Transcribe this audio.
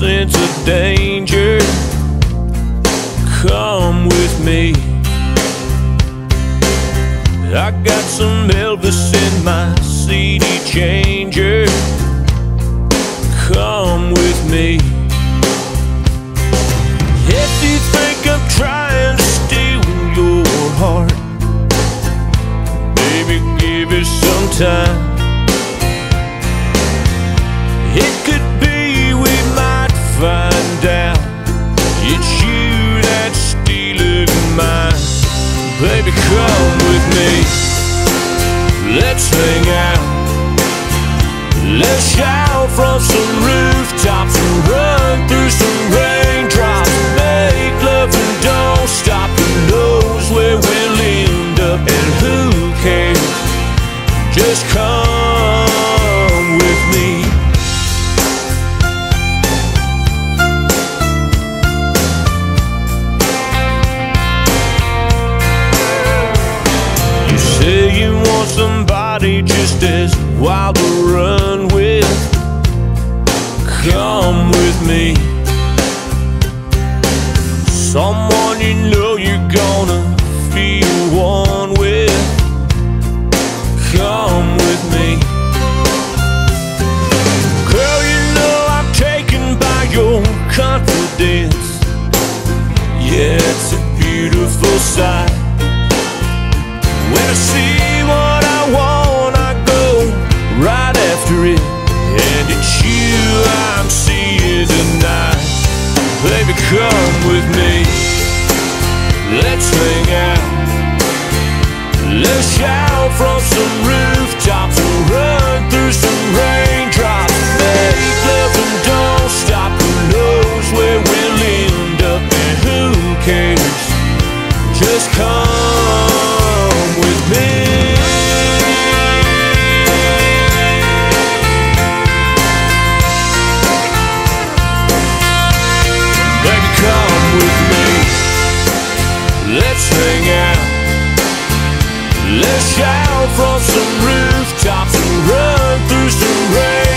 sense of danger. Come with me. I got some Elvis in my CD changer. Come with me. If you think I'm trying to steal your heart Baby, give it some time. Come with me. Let's hang out. Let's shout from some want somebody just as wild to run with. Come with me. Someone you know you're gonna feel one from some rooftops down from some rooftops and run through some rain.